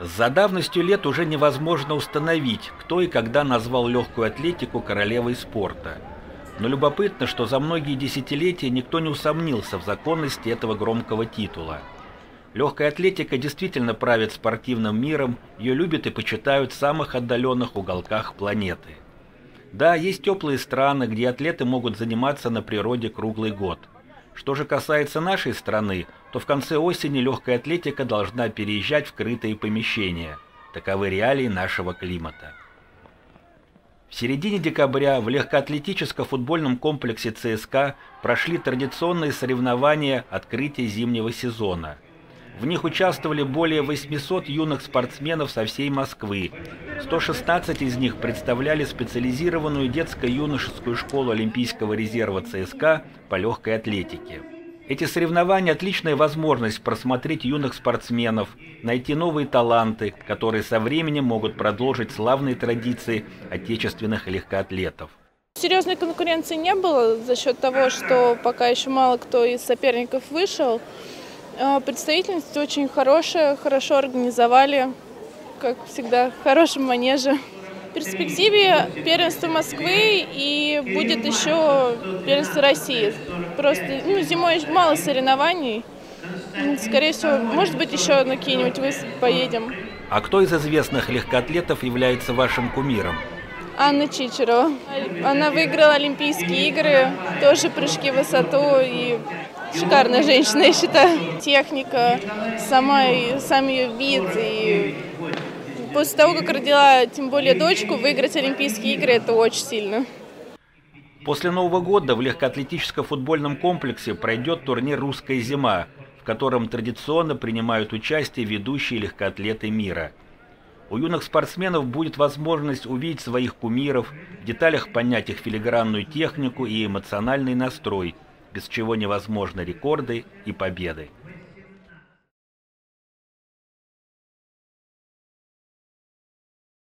За давностью лет уже невозможно установить, кто и когда назвал легкую атлетику королевой спорта. Но любопытно, что за многие десятилетия никто не усомнился в законности этого громкого титула. Легкая атлетика действительно правит спортивным миром, ее любят и почитают в самых отдаленных уголках планеты. Да, есть теплые страны, где атлеты могут заниматься на природе круглый год. Что же касается нашей страны, то в конце осени легкая атлетика должна переезжать в крытые помещения. Таковы реалии нашего климата. В середине декабря в легкоатлетическо-футбольном комплексе ЦСКА прошли традиционные соревнования открытия зимнего сезона – в них участвовали более 800 юных спортсменов со всей Москвы. 116 из них представляли специализированную детско-юношескую школу Олимпийского резерва ЦСКА по легкой атлетике. Эти соревнования – отличная возможность просмотреть юных спортсменов, найти новые таланты, которые со временем могут продолжить славные традиции отечественных легкоатлетов. Серьезной конкуренции не было за счет того, что пока еще мало кто из соперников вышел. А, представительность очень хорошая, хорошо организовали, как всегда, в хорошем манеже. В перспективе первенство Москвы и будет еще первенство России. Просто ну, зимой мало соревнований. Скорее всего, может быть, еще на какие-нибудь поедем. А кто из известных легкоатлетов является вашим кумиром? Анна Чичерова. Она выиграла Олимпийские игры, тоже прыжки в высоту и шикарная женщина, я считаю. Техника, сама, сам ее вид. И после того, как родила, тем более дочку, выиграть Олимпийские игры – это очень сильно. После Нового года в легкоатлетическо-футбольном комплексе пройдет турнир «Русская зима», в котором традиционно принимают участие ведущие легкоатлеты мира. У юных спортсменов будет возможность увидеть своих кумиров, в деталях понять их филигранную технику и эмоциональный настрой – без чего невозможны рекорды и победы.